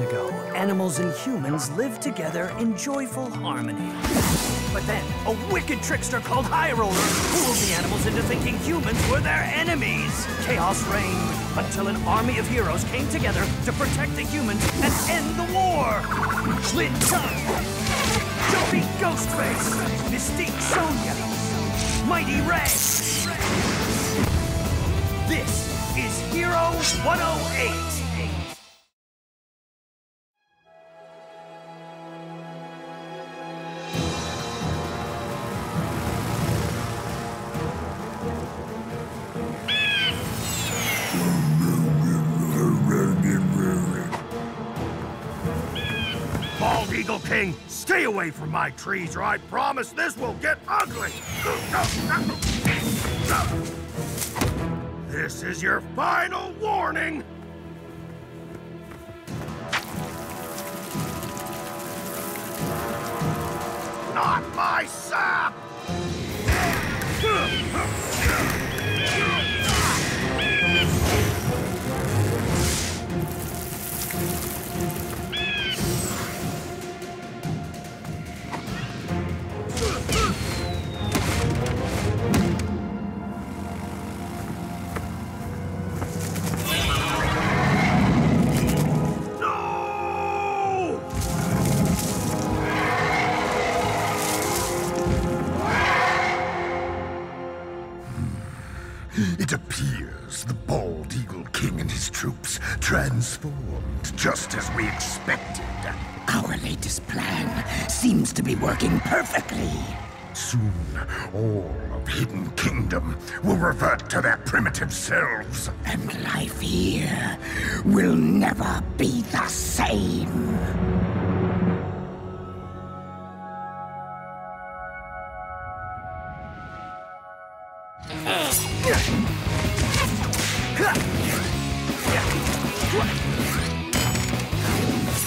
years ago, animals and humans lived together in joyful harmony. But then, a wicked trickster called Roller fooled the animals into thinking humans were their enemies. Chaos reigned until an army of heroes came together to protect the humans and end the war. Lin Chung, Jumpy Ghostface, Mystique Sonia, Mighty Ray. This is Hero 108. Eagle King, stay away from my trees or I promise this will get ugly. This is your final warning. Not my sap! Transformed just as we expected. Our latest plan seems to be working perfectly. Soon, all of Hidden Kingdom will revert to their primitive selves. And life here will never be the same.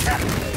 Don't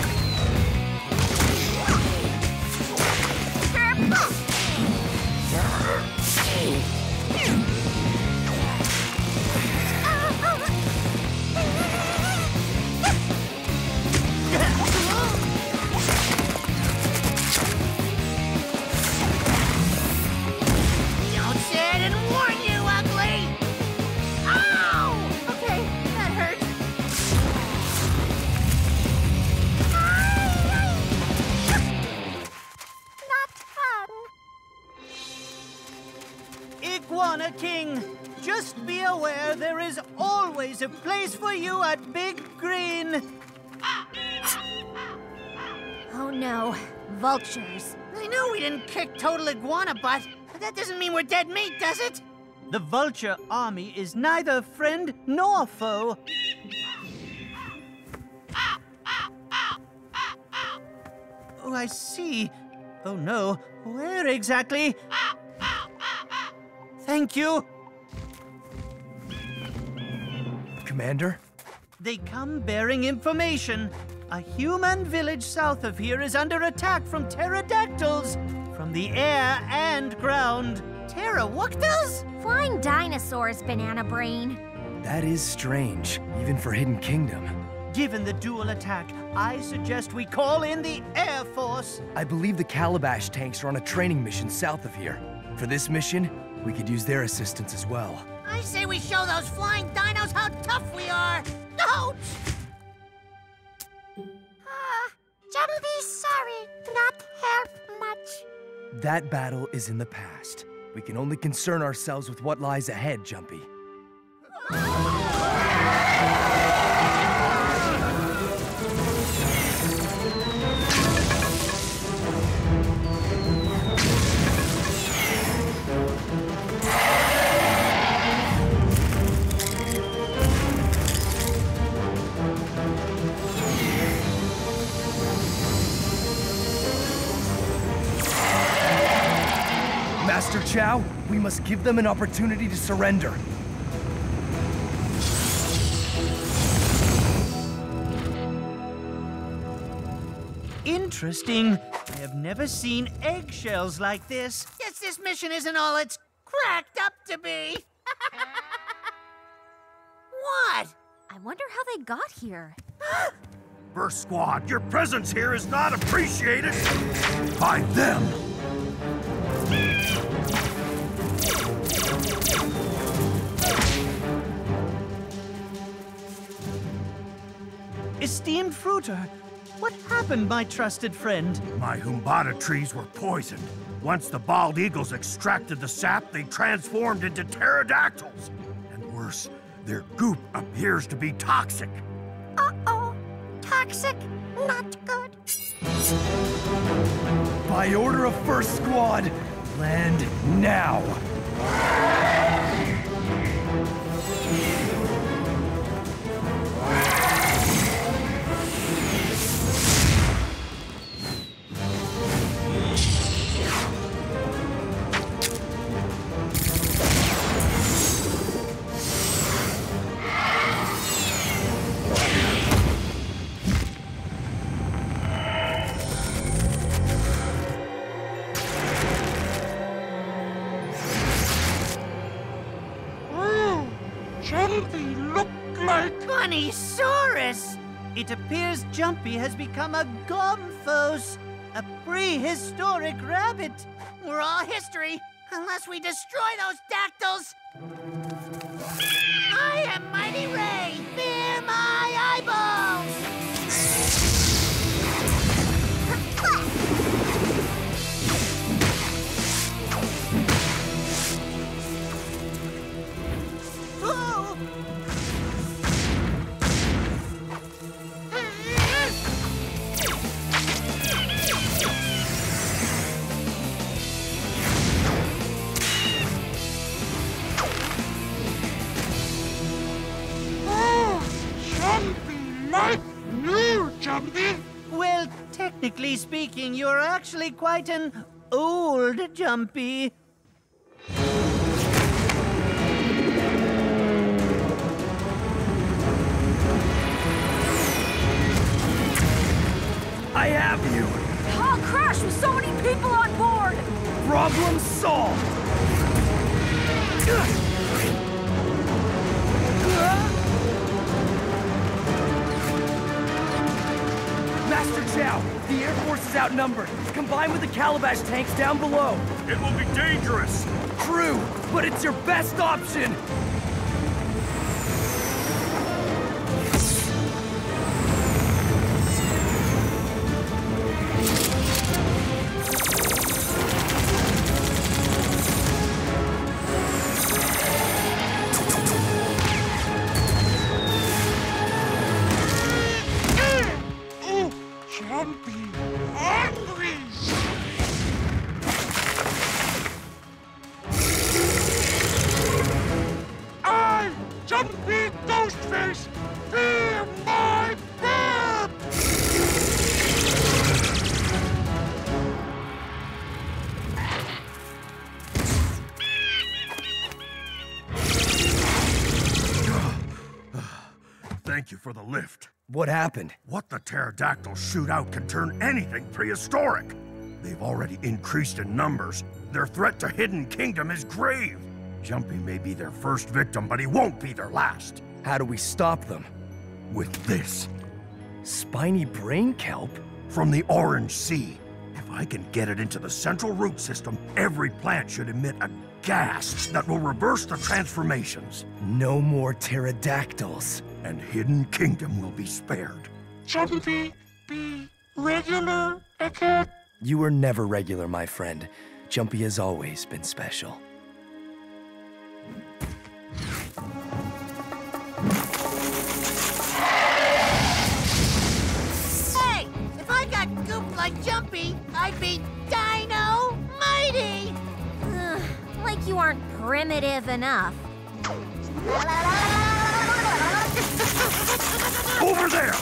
a place for you at Big Green. Oh no, vultures. I know we didn't kick total iguana butt, but that doesn't mean we're dead meat, does it? The vulture army is neither friend nor foe. Oh, I see. Oh no, where exactly? Thank you. Commander? They come bearing information. A human village south of here is under attack from pterodactyls, from the air and ground. Pterodactyls? Flying dinosaurs, Banana Brain. That is strange, even for Hidden Kingdom. Given the dual attack, I suggest we call in the Air Force. I believe the Calabash tanks are on a training mission south of here. For this mission, we could use their assistance as well. I say we show those flying dinos how tough we are. Don't! Ah, Jumpy, sorry. Not help much. That battle is in the past. We can only concern ourselves with what lies ahead, Jumpy. Master Chow, we must give them an opportunity to surrender. Interesting. I have never seen eggshells like this. Guess this mission isn't all it's cracked up to be. what? I wonder how they got here. First Squad, your presence here is not appreciated by them. Esteemed Fruiter, what happened, my trusted friend? My Humbata trees were poisoned. Once the bald eagles extracted the sap, they transformed into pterodactyls. And worse, their goop appears to be toxic. Uh-oh. Toxic. Not good. By order of First Squad, land now! Bunnysaurus! It appears Jumpy has become a Gomphos, a prehistoric rabbit. We're all history, unless we destroy those dactyls. Technically speaking, you're actually quite an old Jumpy. I have you! Oh, crash with so many people on board! Problem solved! Master Chow, the Air Force is outnumbered. Combine with the Calabash tanks down below. It will be dangerous. True, but it's your best option! What happened? What the pterodactyls shoot out can turn anything prehistoric. They've already increased in numbers. Their threat to Hidden Kingdom is grave. Jumpy may be their first victim, but he won't be their last. How do we stop them? With this, Spiny brain kelp? from the Orange Sea. If I can get it into the central root system, every plant should emit a gas that will reverse the transformations, No more pterodactyls. And Hidden Kingdom will be spared. Jumpy be regular again. You were never regular, my friend. Jumpy has always been special. Hey, if I got goop like Jumpy, I'd be Dino Mighty. Ugh, like you aren't primitive enough. Over there!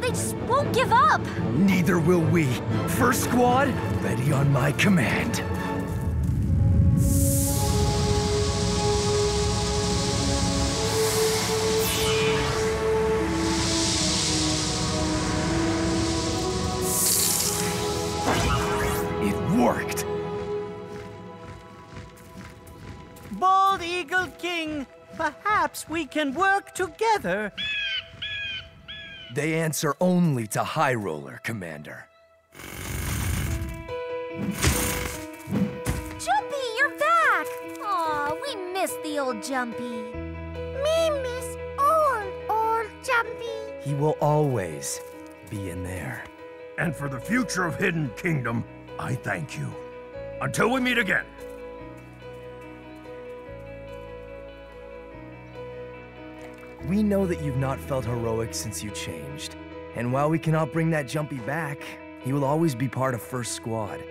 They just won't give up! Neither will we. First squad, ready on my command. worked! Bald Eagle King, perhaps we can work together. They answer only to High Roller, Commander. Jumpy, you're back! Aw, we miss the old Jumpy. Me miss old, old Jumpy. He will always be in there. And for the future of Hidden Kingdom, I thank you. Until we meet again. We know that you've not felt heroic since you changed. And while we cannot bring that Jumpy back, he will always be part of First Squad.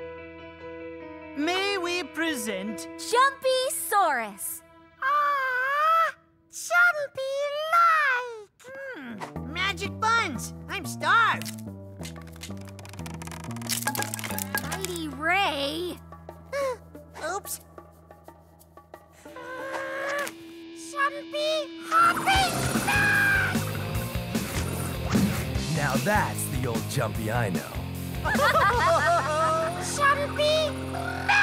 May we present Jumpy Saurus. Ah, Jumpy like. Hmm, magic buns. I'm starved. Ray. Oops. Jumpy hopping back. Now that's the old Jumpy I know. Jumpy back.